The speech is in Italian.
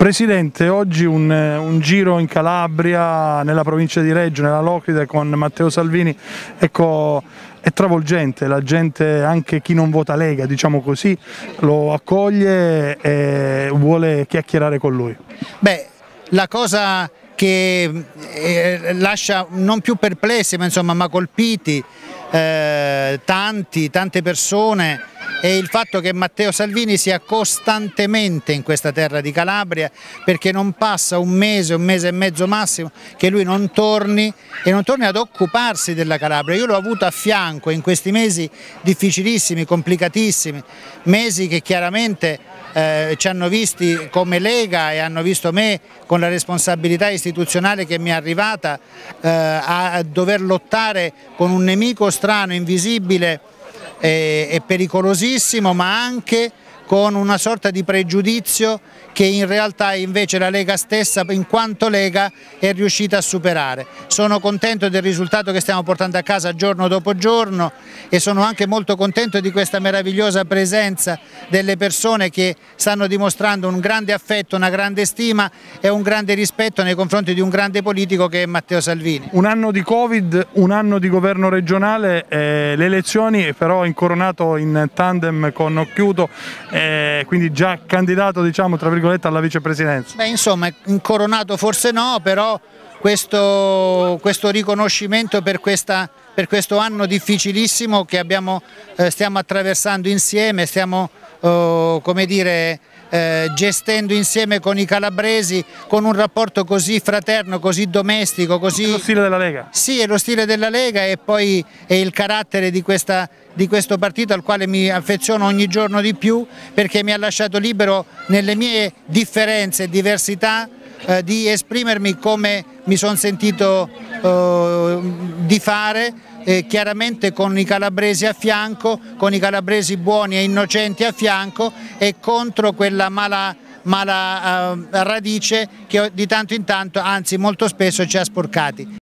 Presidente, oggi un, un, giro in Calabria, nella provincia di Reggio, nella Locride con Matteo Salvini, ecco, è travolgente, la gente, anche chi non vota Lega, diciamo così, lo accoglie e vuole chiacchierare con lui. Beh, la cosa che eh, lascia non più perplessi ma, insomma, ma colpiti eh, tanti, tante persone è il fatto che Matteo Salvini sia costantemente in questa terra di Calabria perché non passa un mese, un mese e mezzo massimo che lui non torni e non torni ad occuparsi della Calabria. Io l'ho avuto a fianco in questi mesi difficilissimi, complicatissimi, mesi che chiaramente eh, ci hanno visti come Lega e hanno visto me con la responsabilità istituzionale che mi è arrivata eh, a dover lottare con un nemico strano, invisibile e, e pericolosissimo ma anche con una sorta di pregiudizio che in realtà invece la Lega stessa in quanto Lega è riuscita a superare. Sono contento del risultato che stiamo portando a casa giorno dopo giorno e sono anche molto contento di questa meravigliosa presenza delle persone che stanno dimostrando un grande affetto, una grande stima e un grande rispetto nei confronti di un grande politico che è Matteo Salvini. Un anno di Covid, un anno di governo regionale, eh, le elezioni però incoronato in tandem con Occhiuto eh, quindi già candidato diciamo, tra virgolette alla vicepresidenza? Beh, insomma, incoronato forse no, però questo, questo riconoscimento per, questa, per, questo anno difficilissimo che abbiamo, eh, stiamo attraversando insieme, stiamo eh, come dire, eh, gestendo insieme con i calabresi con un rapporto così fraterno, così domestico. Così... È lo stile della Lega? Sì, è lo stile della Lega e poi è il carattere di, questa, di questo partito al quale mi affeziono ogni giorno di più perché mi ha lasciato libero nelle mie differenze e diversità eh, di esprimermi come mi sono sentito eh, di fare eh, chiaramente con i calabresi a fianco, con i calabresi buoni e innocenti a fianco e contro quella mala, mala eh, radice che di tanto in tanto, anzi molto spesso ci ha sporcati.